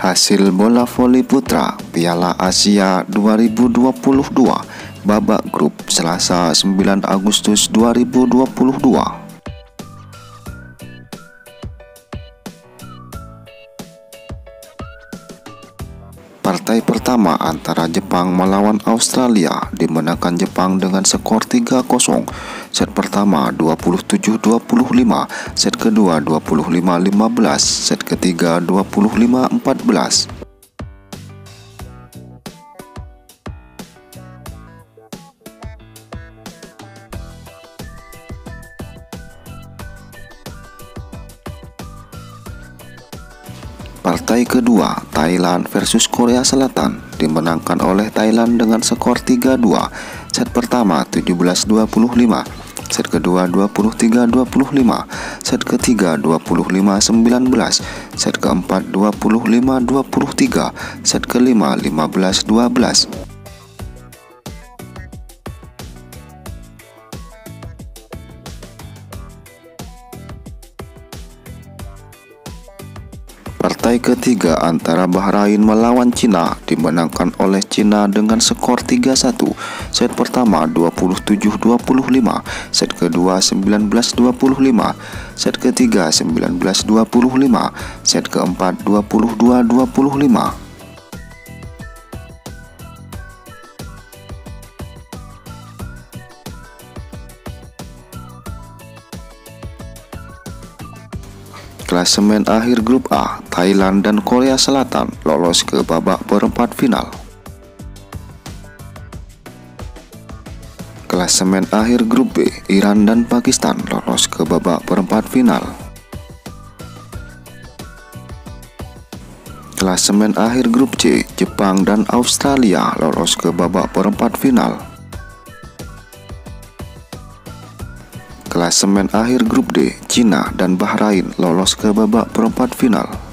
Hasil bola voli putra Piala Asia 2022 babak grup Selasa 9 Agustus 2022 Partai pertama antara Jepang melawan Australia dimenangkan Jepang dengan skor 3-0. Set pertama 27-25, set kedua 25-15, set ketiga 25-14. Partai kedua, Thailand versus Korea Selatan, dimenangkan oleh Thailand dengan skor 3-2. Set pertama 17-25, set kedua 23-25, set ketiga 25-19, set keempat 25-23, set kelima 15-12. Partai ketiga antara Bahrain melawan Cina dimenangkan oleh Cina dengan skor 3-1. Set pertama 27-25, set kedua 19-25, set ketiga 19-25, set keempat 22-25. Klasemen akhir grup A, Thailand dan Korea Selatan lolos ke babak perempat final. Klasemen akhir grup B, Iran dan Pakistan lolos ke babak perempat final. Klasemen akhir grup C, Jepang dan Australia lolos ke babak perempat final. Klasemen akhir grup D, Cina dan Bahrain lolos ke babak perempat final.